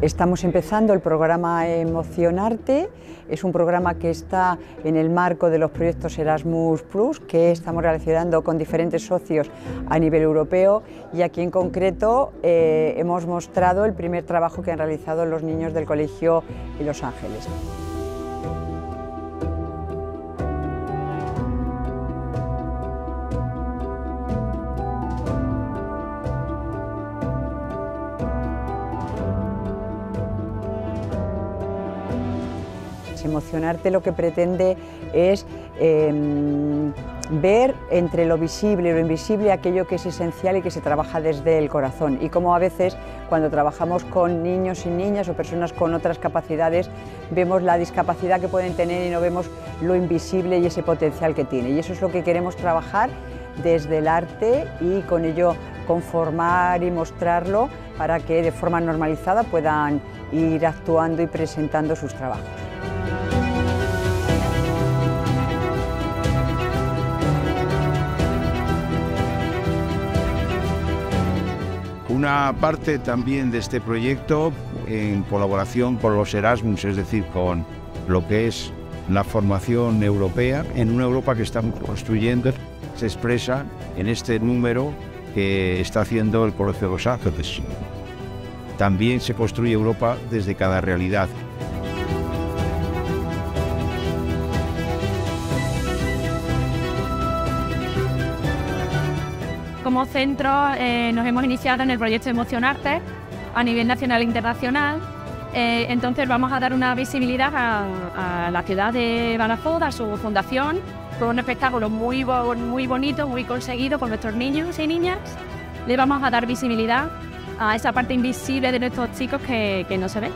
Estamos empezando el programa Emocionarte, es un programa que está en el marco de los proyectos Erasmus Plus que estamos realizando con diferentes socios a nivel europeo y aquí en concreto eh, hemos mostrado el primer trabajo que han realizado los niños del Colegio en Los Ángeles. Emocionarte lo que pretende es em, ver entre lo visible y lo invisible aquello que es esencial y que se trabaja desde el corazón y como a veces cuando trabajamos con niños y niñas o personas con otras capacidades vemos la discapacidad que pueden tener y no vemos lo invisible y ese potencial que tiene y eso es lo que queremos trabajar desde el arte y con ello conformar y mostrarlo para que de forma normalizada puedan ir actuando y presentando sus trabajos. Una parte también de este proyecto en colaboración con los Erasmus, es decir, con lo que es la formación europea, en una Europa que estamos construyendo, se expresa en este número que está haciendo el Colegio de los Ángeles. También se construye Europa desde cada realidad. Como centro eh, nos hemos iniciado en el proyecto Emocionarte a nivel nacional e internacional. Eh, entonces vamos a dar una visibilidad a, la ciudad de Badajoz, a su fundación, con un espectáculo muy, bonito, muy conseguido por nuestros niños y niñas. Le vamos a dar visibilidad a esa parte invisible de nuestros chicos que, no se ve.